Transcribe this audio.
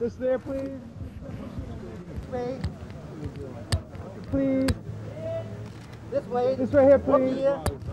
This there, please. Wait. Please. This way. This right here, please.